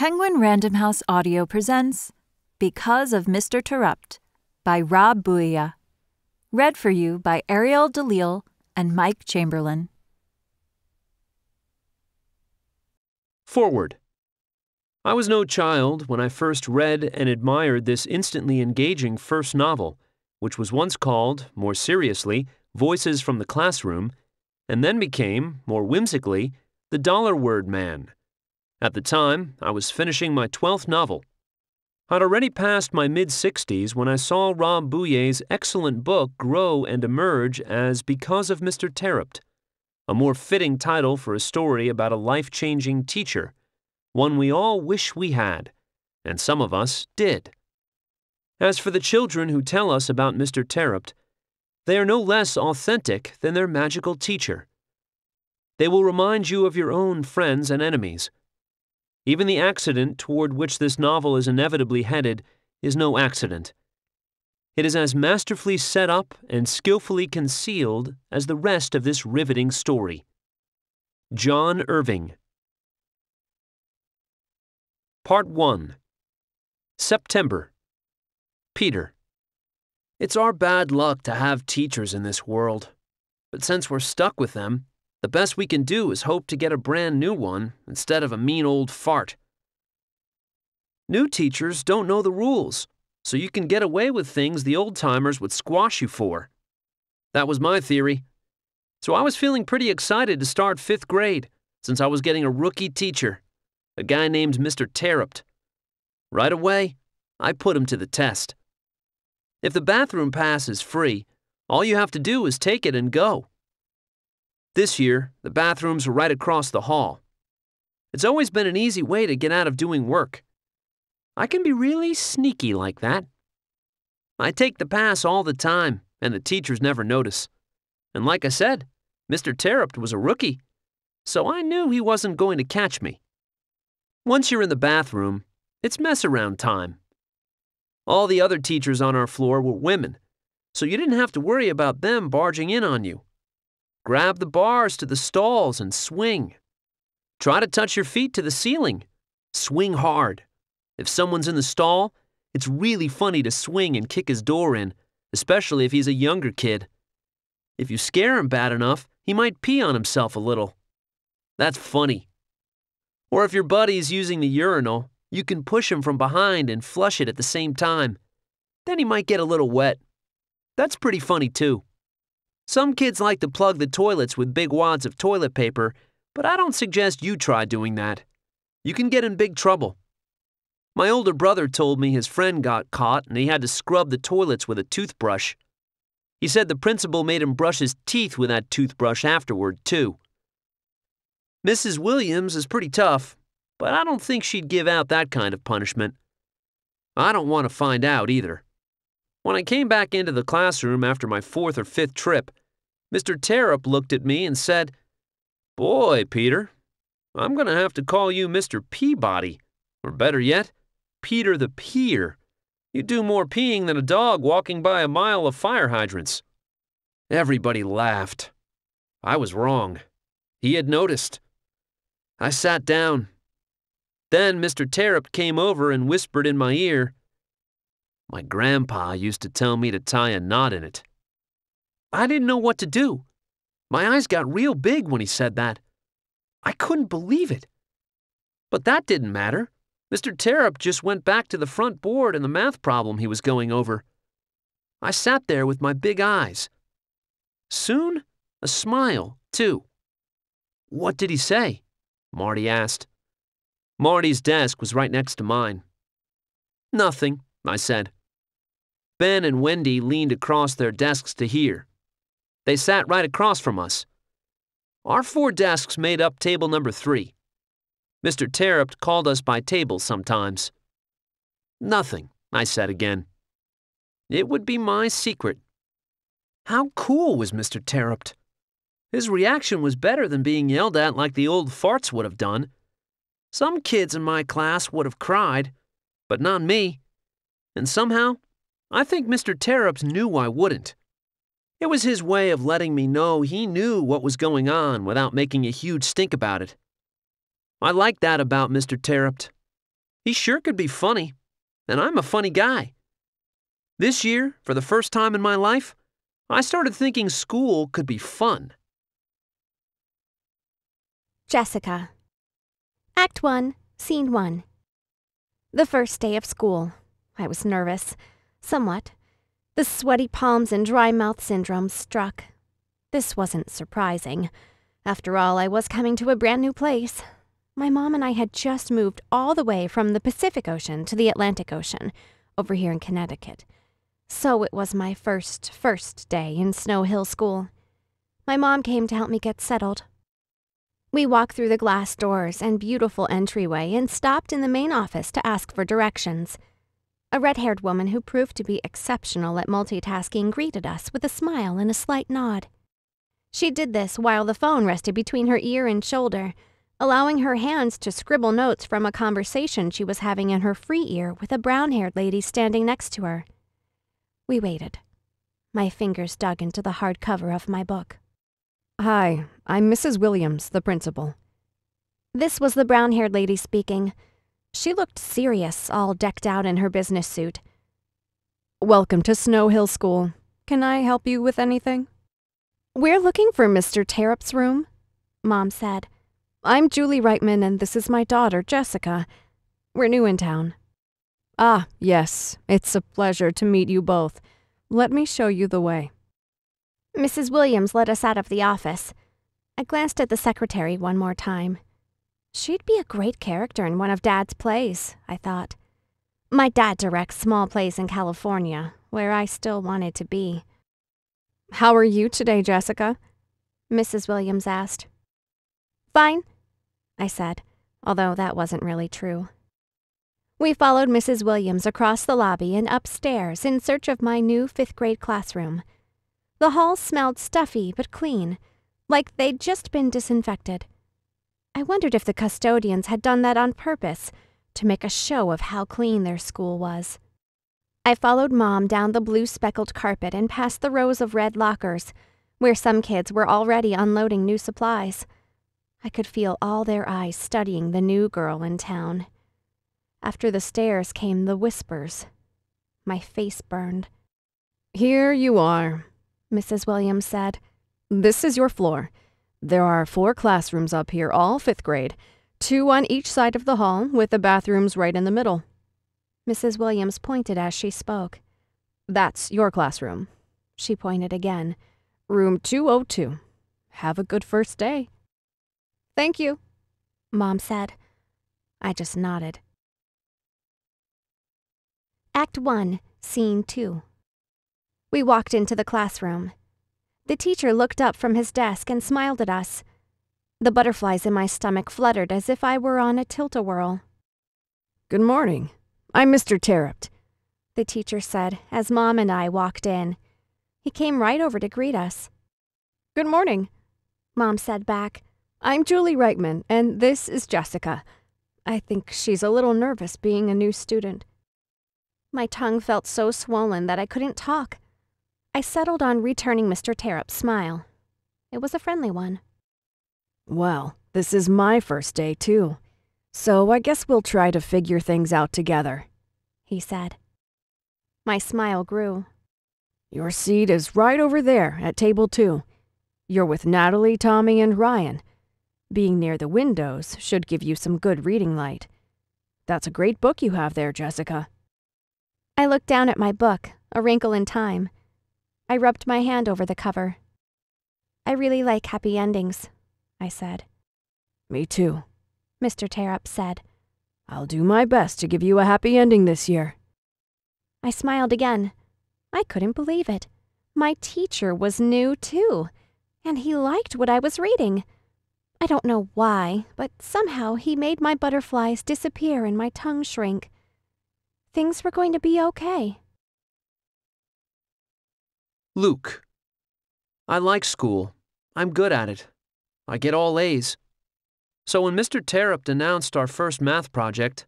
Penguin Random House Audio presents Because of Mr. Terupt by Rob Buyea. Read for you by Arielle DeLisle and Mike Chamberlain. Foreword. I was no child when I first read and admired this instantly engaging first novel, which was once called, more seriously, Voices from the Classroom, and then became, more whimsically, The Dollar Word Man. At the time, I was finishing my 12th novel. I'd already passed my mid 60s when I saw Rob Buyea's excellent book grow and emerge as Because of Mr. Terupt, a more fitting title for a story about a life changing teacher, one we all wish we had, and some of us did. As for the children who tell us about Mr. Terupt, they are no less authentic than their magical teacher. They will remind you of your own friends and enemies even the accident toward which this novel is inevitably headed is no accident. It is as masterfully set up and skillfully concealed as the rest of this riveting story. John Irving. Part 1 September. Peter. It's our bad luck to have teachers in this world, but since we're stuck with them, the best we can do is hope to get a brand new one instead of a mean old fart. New teachers don't know the rules, so you can get away with things the old timers would squash you for. That was my theory. So I was feeling pretty excited to start fifth grade, since I was getting a rookie teacher, a guy named Mr. Terupt. Right away, I put him to the test. If the bathroom pass is free, all you have to do is take it and go. This year, the bathrooms are right across the hall. It's always been an easy way to get out of doing work. I can be really sneaky like that. I take the pass all the time, and the teachers never notice. And like I said, Mr. Terupt was a rookie, so I knew he wasn't going to catch me. Once you're in the bathroom, it's mess around time. All the other teachers on our floor were women, so you didn't have to worry about them barging in on you. Grab the bars to the stalls and swing. Try to touch your feet to the ceiling. Swing hard. If someone's in the stall, it's really funny to swing and kick his door in, especially if he's a younger kid. If you scare him bad enough, he might pee on himself a little. That's funny. Or if your buddy's using the urinal, you can push him from behind and flush it at the same time. Then he might get a little wet. That's pretty funny too. Some kids like to plug the toilets with big wads of toilet paper, but I don't suggest you try doing that. You can get in big trouble. My older brother told me his friend got caught and he had to scrub the toilets with a toothbrush. He said the principal made him brush his teeth with that toothbrush afterward, too. Mrs. Williams is pretty tough, but I don't think she'd give out that kind of punishment. I don't want to find out either. When I came back into the classroom after my fourth or fifth trip, Mr. Terupt looked at me and said, Boy, Peter, I'm going to have to call you Mr. Peabody, or better yet, Peter the Peer. You do more peeing than a dog walking by a mile of fire hydrants. Everybody laughed. I was wrong. He had noticed. I sat down. Then Mr. Terupt came over and whispered in my ear, My grandpa used to tell me to tie a knot in it. I didn't know what to do. My eyes got real big when he said that. I couldn't believe it. But that didn't matter. Mr. Terupt just went back to the front board and the math problem he was going over. I sat there with my big eyes. Soon, a smile, too. What did he say? Marty asked. Marty's desk was right next to mine. Nothing, I said. Ben and Wendy leaned across their desks to hear. They sat right across from us. Our four desks made up table number three. Mr. Terupt called us by table sometimes. Nothing, I said again. It would be my secret. How cool was Mr. Terupt? His reaction was better than being yelled at like the old farts would have done. Some kids in my class would have cried, but not me. And somehow, I think Mr. Terupt knew I wouldn't. It was his way of letting me know he knew what was going on without making a huge stink about it. I liked that about Mr. Terupt. He sure could be funny, and I'm a funny guy. This year, for the first time in my life, I started thinking school could be fun. Jessica. Act 1, Scene 1. The first day of school. I was nervous. Somewhat. The sweaty palms and dry mouth syndrome struck. This wasn't surprising. After all, I was coming to a brand new place. My mom and I had just moved all the way from the Pacific Ocean to the Atlantic Ocean, over here in Connecticut. So it was my first, first day in Snow Hill School. My mom came to help me get settled. We walked through the glass doors and beautiful entryway and stopped in the main office to ask for directions. A red haired woman who proved to be exceptional at multitasking greeted us with a smile and a slight nod. She did this while the phone rested between her ear and shoulder, allowing her hands to scribble notes from a conversation she was having in her free ear with a brown haired lady standing next to her. We waited. My fingers dug into the hard cover of my book. Hi, I'm Mrs. Williams, the principal. This was the brown haired lady speaking. She looked serious, all decked out in her business suit. Welcome to Snow Hill School. Can I help you with anything? We're looking for Mr. Terupt's room, Mom said. I'm Julie Reitman, and this is my daughter, Jessica. We're new in town. Ah, yes, it's a pleasure to meet you both. Let me show you the way. Mrs. Williams led us out of the office. I glanced at the secretary one more time. She'd be a great character in one of Dad's plays, I thought. My dad directs small plays in California, where I still wanted to be. How are you today, Jessica? Mrs. Williams asked. Fine, I said, although that wasn't really true. We followed Mrs. Williams across the lobby and upstairs in search of my new fifth grade classroom. The hall smelled stuffy but clean, like they'd just been disinfected. I wondered if the custodians had done that on purpose to make a show of how clean their school was. I followed Mom down the blue speckled carpet and past the rows of red lockers, where some kids were already unloading new supplies. I could feel all their eyes studying the new girl in town. After the stares came the whispers. My face burned. Here you are, Mrs. Williams said. This is your floor. There are four classrooms up here, all fifth grade, two on each side of the hall, with the bathrooms right in the middle. Mrs. Williams pointed as she spoke. That's your classroom. She pointed again. Room 202. Have a good first day. Thank you, Mom said. I just nodded. Act 1, Scene 2. We walked into the classroom. The teacher looked up from his desk and smiled at us. The butterflies in my stomach fluttered as if I were on a tilt-a-whirl. Good morning. I'm Mr. Terupt, the teacher said as Mom and I walked in. He came right over to greet us. Good morning, Mom said back. I'm Julie Reitman, and this is Jessica. I think she's a little nervous being a new student. My tongue felt so swollen that I couldn't talk. I settled on returning Mr. Terupt's smile. It was a friendly one. Well, this is my first day, too. So I guess we'll try to figure things out together, he said. My smile grew. Your seat is right over there at table two. You're with Natalie, Tommy, and Ryan. Being near the windows should give you some good reading light. That's a great book you have there, Jessica. I looked down at my book, A Wrinkle in Time. I rubbed my hand over the cover. I really like happy endings, I said. Me too, Mr. Terupt said. I'll do my best to give you a happy ending this year. I smiled again. I couldn't believe it. My teacher was new, too, and he liked what I was reading. I don't know why, but somehow he made my butterflies disappear and my tongue shrink. Things were going to be okay. Luke. I like school. I'm good at it. I get all A's. So when Mr. Terupt announced our first math project,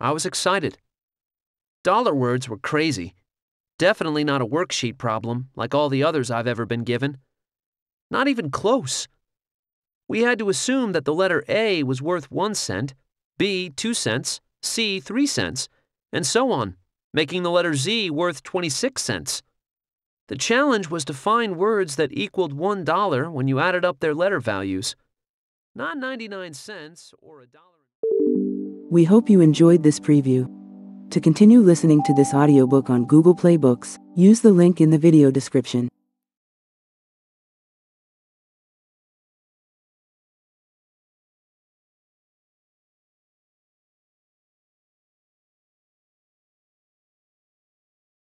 I was excited. Dollar words were crazy. Definitely not a worksheet problem like all the others I've ever been given. Not even close. We had to assume that the letter A was worth one cent, B two cents, C 3 cents, and so on, making the letter Z worth 26 cents. The challenge was to find words that equaled $1 when you added up their letter values. Not 99 cents or a dollar. We hope you enjoyed this preview. To continue listening to this audiobook on Google Play Books, use the link in the video description.